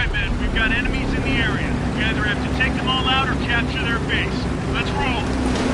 Right, men, we've got enemies in the area. You either have to take them all out or capture their base. Let's roll.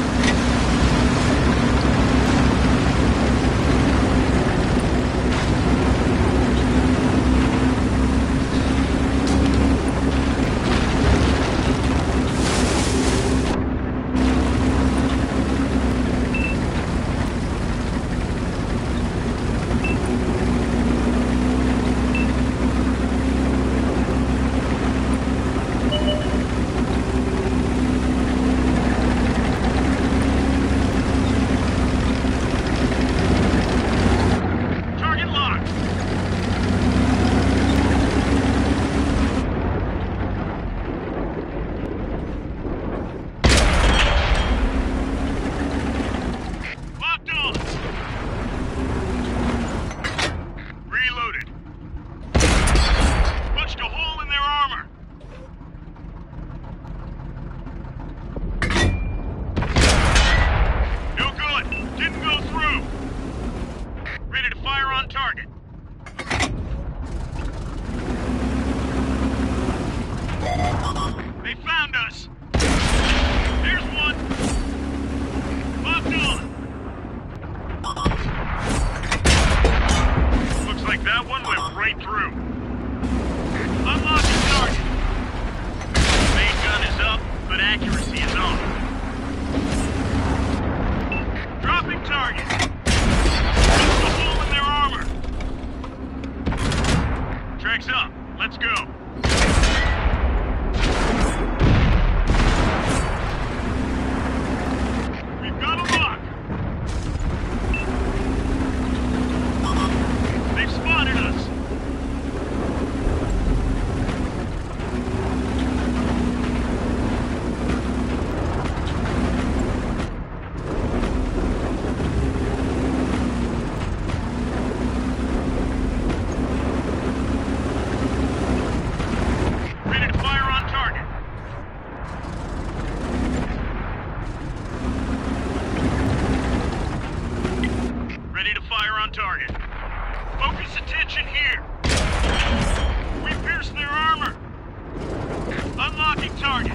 on target. Focus attention here. We pierced their armor. Unlocking target.